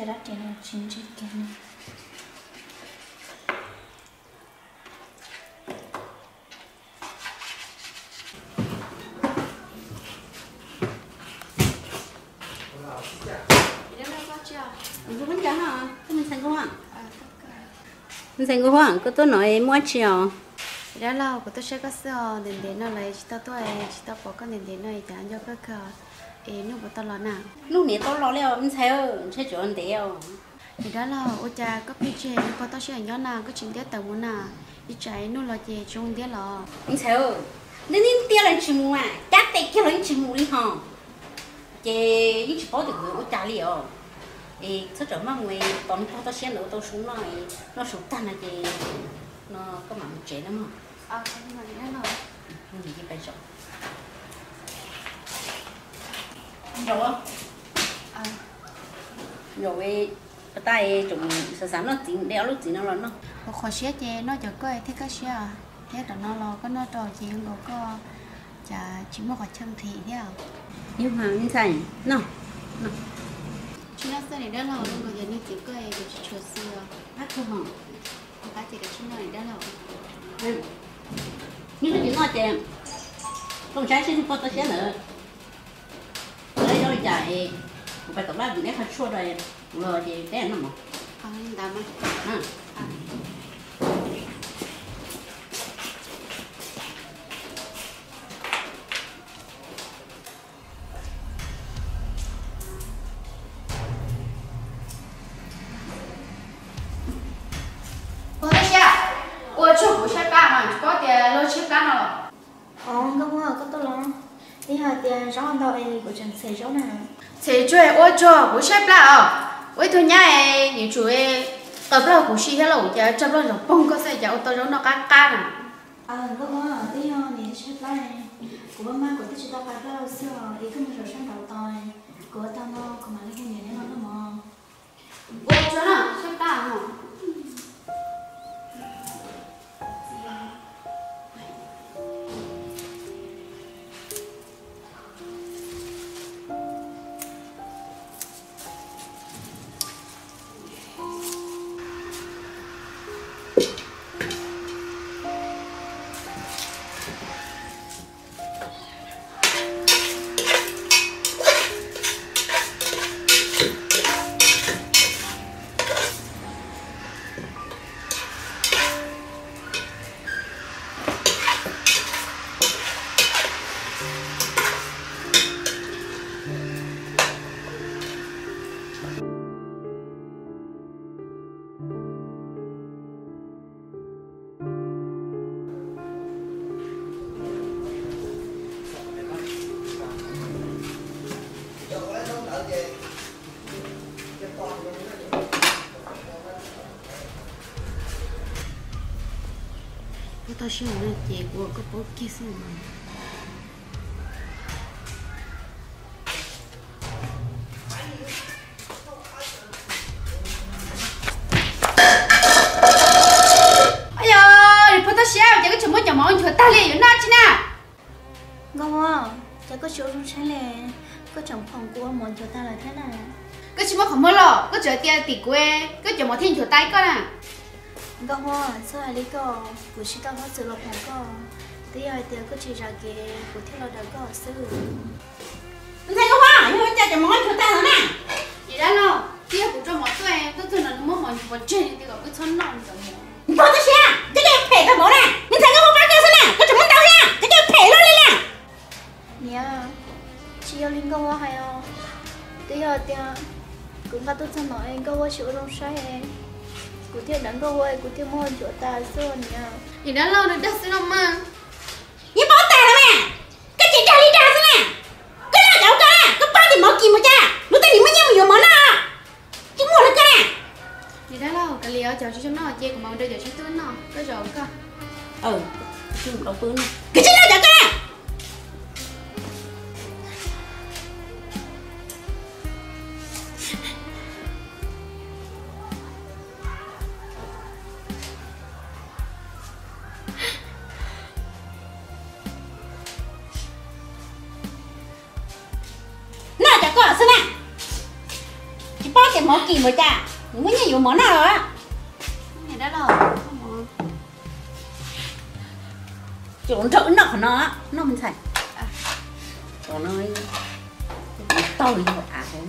chả đã tiền là chín chín Cô vẫn chẳng hả? Cô mình sang cô hả? Mình sang cô hả? Cô tôi nói mua chiều. đó là cô tôi sẽ có sữa đến đến nó lấy chỉ ta tôi chỉ ta bỏ con đến đến này thì anh cho cái cờ ê nó của tao lo nào Lúc này tôi lo leo, mình sao? Sẽ chỗ anh đeo. thì đó là ô cha có bị chè nó có tao sẽ nhớ nào có chuyện tiết tàu muốn nào đi chạy nó lo chè chung tiết lo Mình sao? Nên nên tiêu lên chim mù à? Chắc tay kia lên chim mù đi hả? Chị những chỉ bỏ được người ở trả liệu. Ê, số chỗ mà người tốn có tao sẽ nấu tao xuống nó nó sụt tan là chị nó có mà chế lắm mà à không mà đó là mình gì phải sợ rồi không à. Rồi tay chúng sợ sắm nó chín đeo lúc chín nó lớn nó. Một khỏi xe chè nó cho coi thế cái xe à. Thế là nó lo có nó trò chuyện rồi có chả chỉ một cái chân thị thế à. Nhưng mà mình xài nó chúng nó sẽ để đó là nó có giờ như chỉ coi để chờ xưa hát không hả cái chỉ cái chúng nó để đó là nhưng mà chỉ nói chèm không trái xin có tao sẽ nữa lấy rồi chạy phải tập lại để phải xua rồi rồi thì để nó mà không đam á à Ủa chú bố xe cá à? Ủa thôi nhá ấy, những chú ấy Tập lâu của xe hello, chả chấp lâu rồi bông có xe chả ô tô nó cá cá nè ờ có mua đi hỏi thì sẽ lại của ba má của tôi chỉ tao phải đâu xưa ý một rồi sang đầu tôi của tao nó còn mà lấy cái nữa nó? Bố nó của có bố kia xe mà Ây da, はい。Mua chả có chỗ trong sáng phòng thế nào cái chỉ mà không mơ lo cái chờ tiền tỷ quê cái chờ một thiên chỗ tay con à à hoa sau này lại có của chị tao có sự lộc phòng có tí ai tiền có chỉ ra cái của thiết là đầu có sự mình thấy có hoa nhưng mà cha chả mong cho ta nữa nè vậy đó lo kia cũng cho mọi tuổi tôi thường là nó mọi một chơi thì có cái chân non rồi bỏ tao xe cái cái phê tao bỏ nè mình thấy có hoa bao nhiêu nè có chẳng muốn tao nha cái cái phải luôn đi nè nhớ chị yêu linh có mua hay không tí ai tiền cũng có tôi cho nói anh có mua Cú thiêu đắng có hội, cú thiêu môn chỗ ta xưa nha Thì đã lâu được đất xin mà. Cháu có sân nè. Chị bỏ tiền mỏ kỳ mà cha muốn dùng mỏ nào á. Này đó rồi trộn trộn nó nó nó mình xài còn nó tôi rồi à thế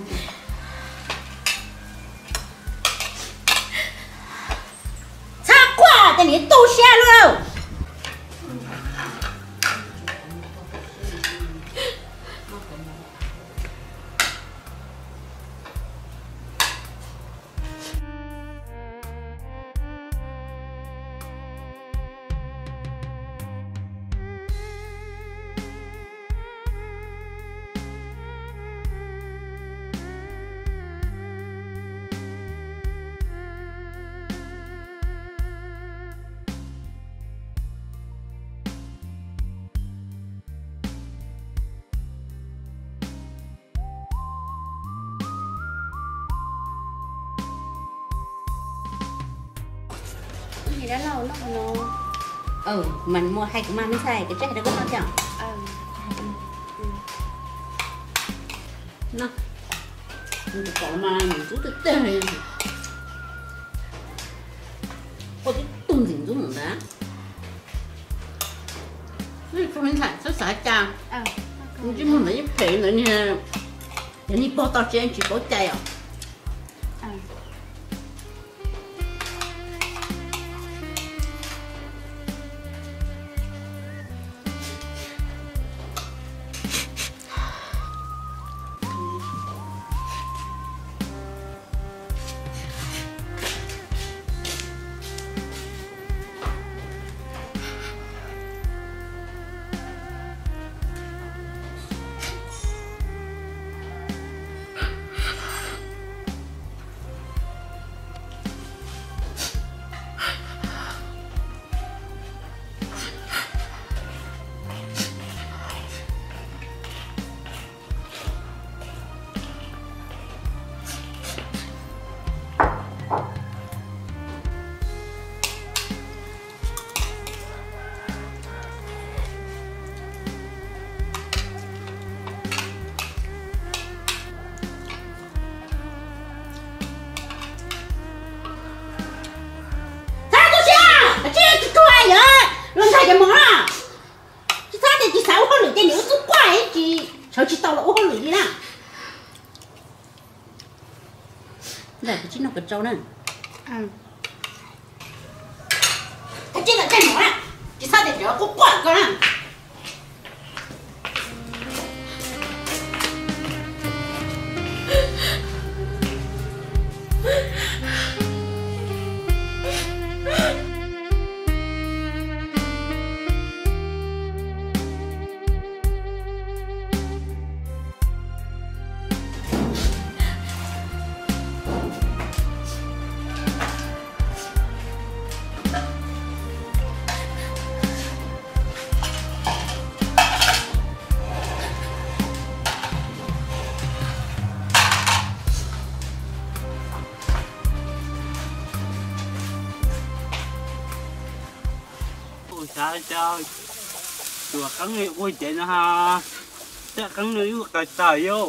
sao quá luôn đó lâu nó nó ừ mình mua hai cái mà mới xài cái trái đó có nó chẳng ờ nó mình có mà mình rút được tên có cái tung dính rút một đá cái không mình xài sao xài chàng ờ mình chỉ muốn lấy phê nữa nha Giờ đi bỏ tao trên chỉ bỏ chạy à cái chính nó cái trâu nè ờ cái chính là cái món à chỉ sao thì nó quay trời trời chùa cắn người ôi chết nó ha. Chắc cắn yêu cái tài yo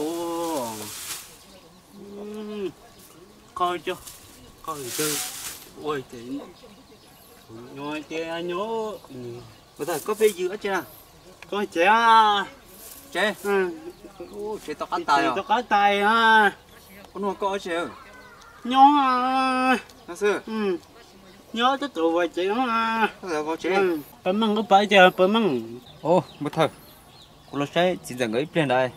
Ừm, coi cho coi cho ôi chết nhoi chết nhó Bây giờ có phê giữa chưa? coi chết à Chế, Ừ, chế tao cắn tay à? tôi có tay à Con nuôi có chế nhó à. Nó sư, ừ nhó tới tụ vậy chị nó à. Có chế ừ bấm măng có phải chờ bấm măng? Ô, một thời Cô là sẽ chỉ rằng ấy plan đây.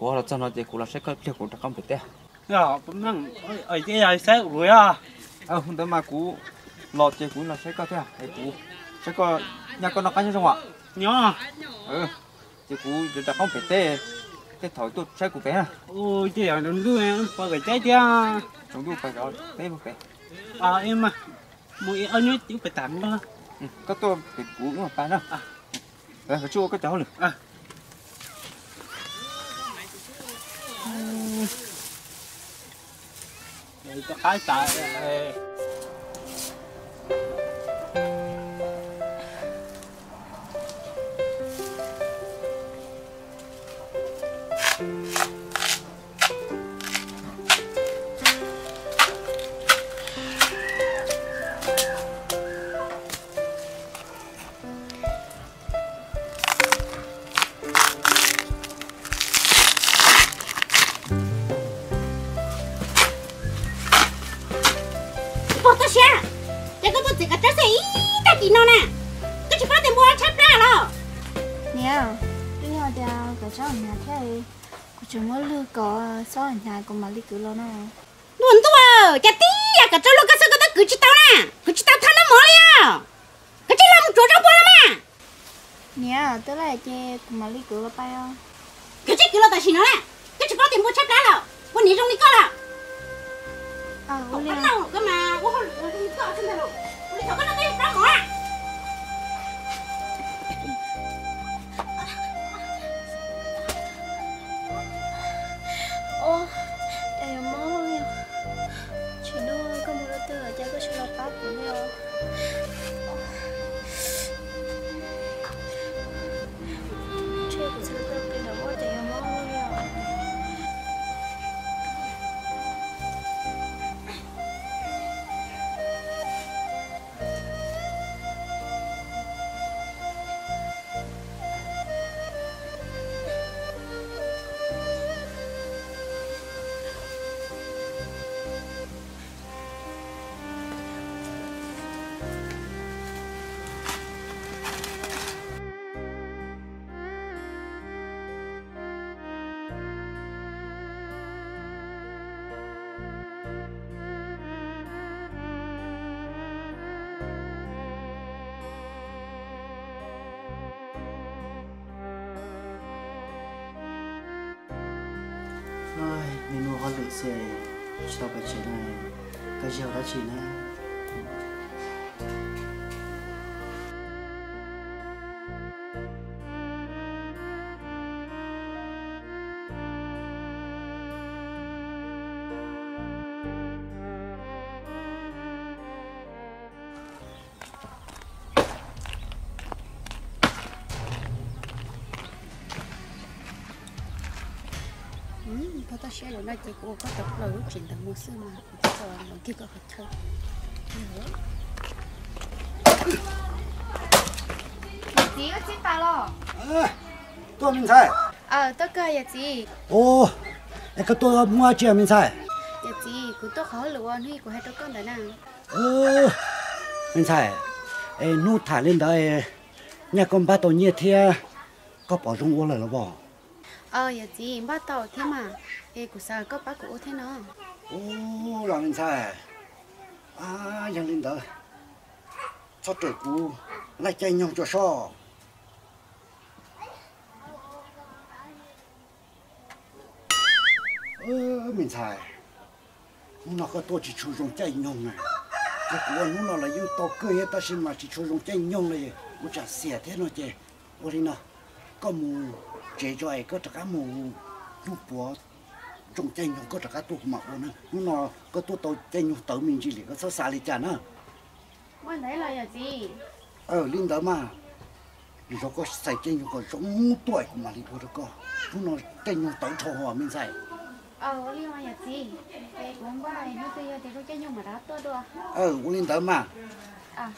Cô là cho nó chế cô là sẽ có plan của các con phải tè rồi bấm măng ở cái này sẽ rồi à Ờ, hôm đó mà cô lọt chế cô là sẽ có tè Ấy cô sẽ có nhà con nó cắn trong ạ? Nhó Ừ, chế cô để các con phải tè Cái thổi tôi sẽ của bé à? Ôi chị ở đừng đưa em phải cái trái chứ. Chúng tôi phải đó, tè một cái à em à mũi ơi nhớ tiểu phải tặng đó Ừ, có tôi phải cú mà bán đâu À. Phải chua cái cháu nữa à. Đây có cái tại đây. cái chúng mới lưu có sau nhà của mà đi cứ lo nó. Luôn tôi chả tí à cái cháu lúc cái sao cái ta cứ chỉ tao nè. Cứ chỉ tao thằng nó mỏ liền cái chỉ làm chỗ trong bò mà nè tới lại chơi của mà đi cứ lo bay không cái chỉ cứ là ta chỉ nó nè. Cái chỉ bắt tiền mua chấp ra rồi con nhỉ trong đi coi là Ai, mình mua hoa lụa xe, cho phải chỉ này, cái gì đã chỉ này. Sẽ có tập lời lúc chuyện mua xưa mà cho nó kia có hợp thơ chị có chị ta lo tôi mình sai. ờ tôi cơ ya chị Ồ, cái tôi mua chuyện mình sai. ya chị cũng tôi khó lựa nuôi của hai đứa con đấy nè Ờ, mình sai. Ê, nu thả lên đó, nhà con ba tổ nhiệt thia, có bỏ trong ô là nó bỏ. ờ ya chị ba tàu thế mà ê của sao có bác của thế nó Ồ, là mình sao À, nhà lên đó. Cho trời cú, lại chạy nhau cho so. Ơ, mình sao à? nó có tôi chỉ chú trọng chạy nhau này cái của nó nó là yêu to cơ hết ta xin mà chỉ chú trọng chạy nhau này nó chả xẻ thế nó chứ ôi đi nó có mù chế cho ai có tất cả mù. Lúc bữa trong chạy nhông có tất cả tôi mà nó nó có tôi tôi chạy nhông tự mình chỉ có sao xa đi chả nữa bên đấy là chị ờ linh đó mà nó có xài chạy nhông có giống tuổi của mà đi thôi đó có nó chạy nhông tự thọ hòa mình xài ờ quan ya chị ê cũng có này nó tôi thì có cái nhung mà đã tôi đùa. Ờ linh đó mà. À.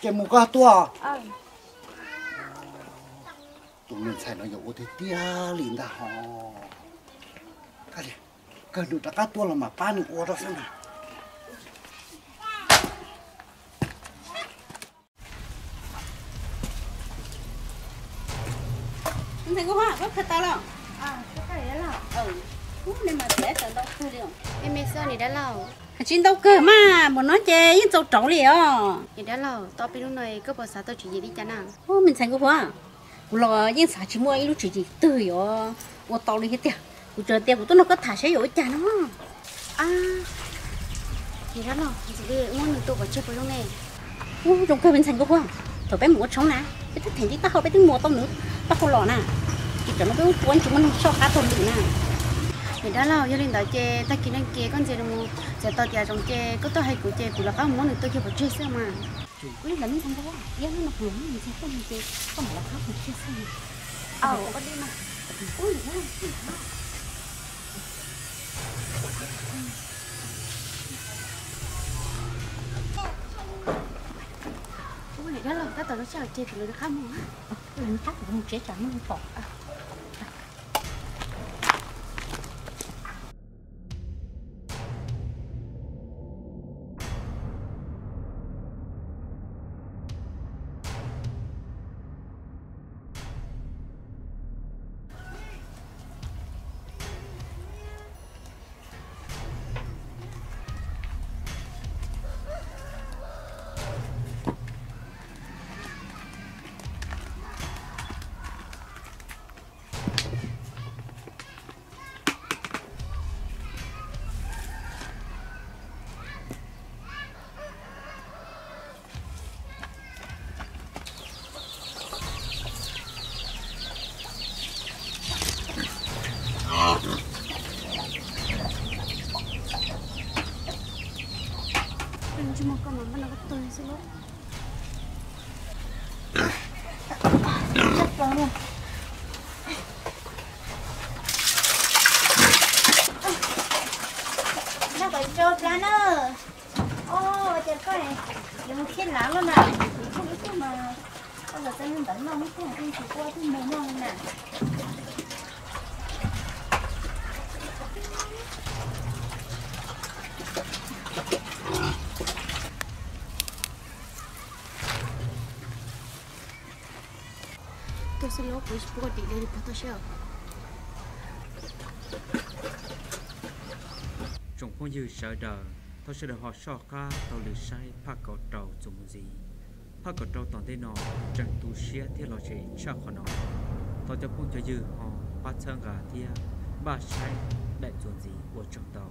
Chạy một cái tua. Ờ. Tụi mình xài nó dụ thì tia liền ra họ cái gì cái được ta cá tua là mà ba nữa qua đó xem nào không thấy có hoa có thật tao đâu à cái đấy là ừ. Cũng nên mà để tao đâu thôi đi em mới sơ này đã lâu chính đâu cơ mà một nói chê những châu trâu liền. Thì đã lâu tao bên lúc này có bao sao tao chỉ gì đi chả nào. Ô mình thành cái hoa lo những sản chỉ mua ít lúc chỉ gì? Từ yo ô tao đi hết tiệt cô chờ tiệt của tôi nó có thả sẽ yo chả nó. À. Thì đã lâu thì muốn được tụ vào chơi với lúc này. Ô trong cơ mình thành cái hoa tao bé một sống nè. Cái thứ thành tí tao bé tính mua tao nữa. Tao không lo nè. Chỉ cho nó biết cuốn chúng mình sao cá tôm được nè. Thì đã lâu gia đình đó chơi ta kia đang kia con chơi đâu giờ tao chơi trong chơi có tao hay của chơi của là có muốn được tôi chơi vào chơi sao mà. Quý là mình thành cái hoa giá nó vừa mình sẽ không chơi có một là khác mình chơi sao ờ có đi mà. Ôi ôi này đã lâu ta tao nó chơi chơi của nó khác á, mình khác cũng chế chẳng nó bỏ nó có tôi sẽ lúc chắc rồi nè nó phải cho ra nữa ô trời coi này dùng thiên lãng luôn nè không biết cái mà bây giờ tôi nên đánh nó mới cái này chỉ qua cái mồm ngon nè tôi sẽ với bố đi lên bắt tôi sẽ trong phong dư sợ đờ tôi sẽ được họ so ca tàu lửa sai phát cọ trầu, dùng gì phát cọ trầu toàn thế nọ chẳng tu xía thiết lo chỉ chắc nó. Tôi cho phong cho dư họ bắt chân gà thia, ba sai, đại dùng gì của trong tàu